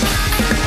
Thank you.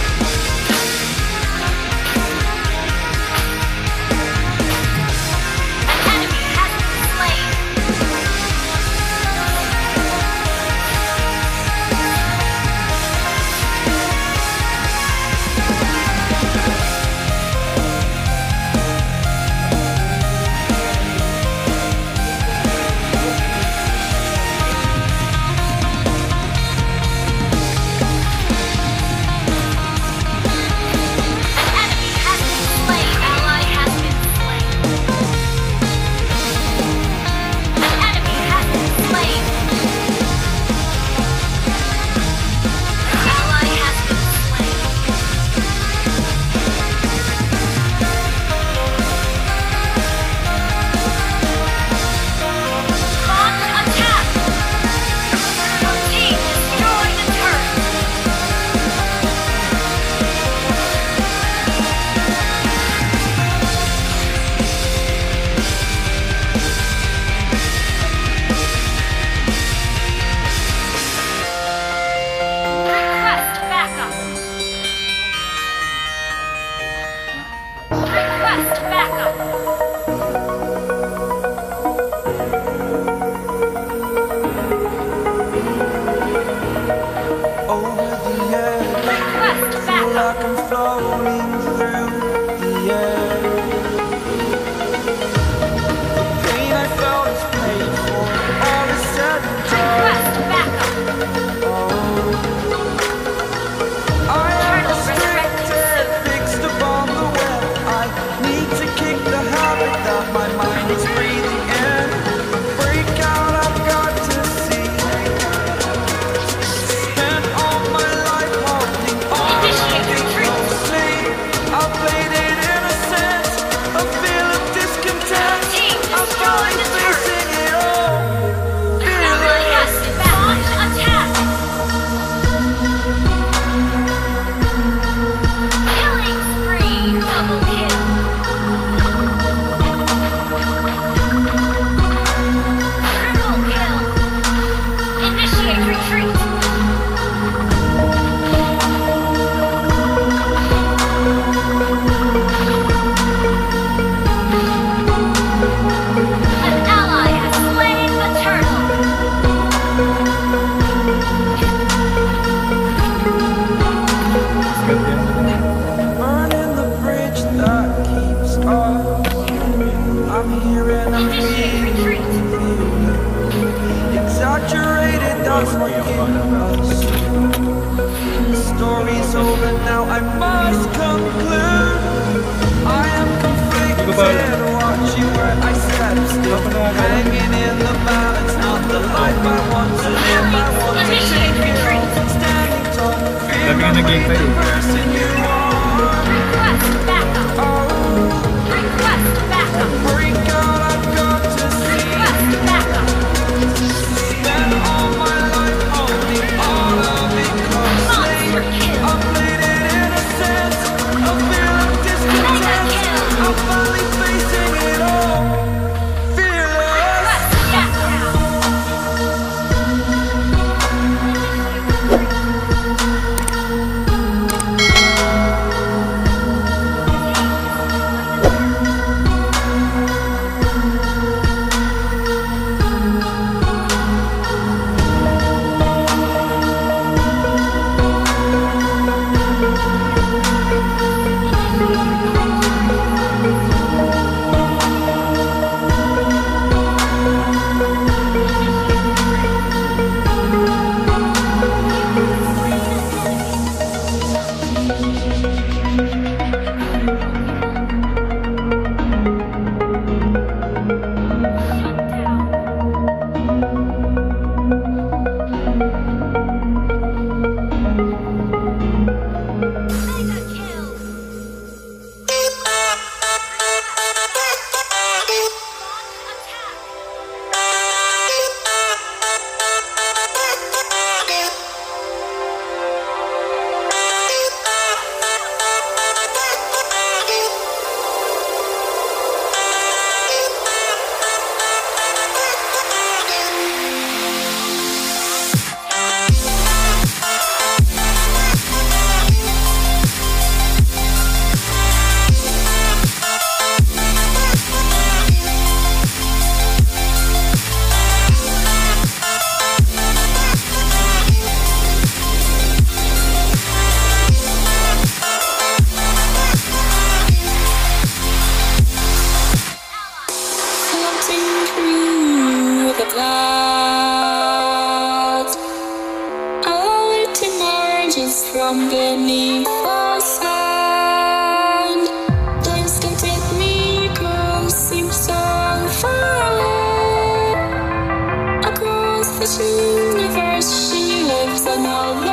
Sabi nga of nag-game being kayo. Universe, she lives another